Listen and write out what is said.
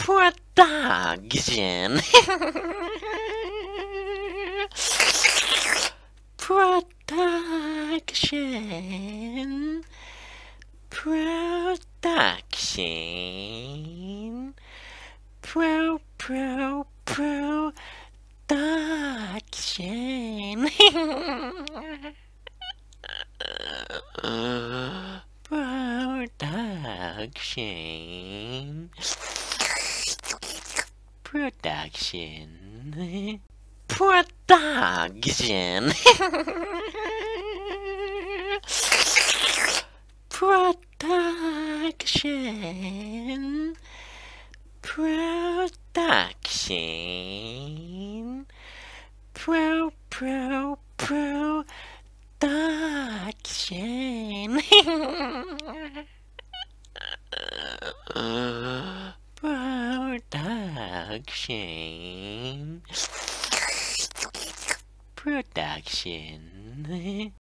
Production. Production. Production. Pro, pro, production. Production. Production. Production. Production. Production. Pro, pro, production. Production. Production.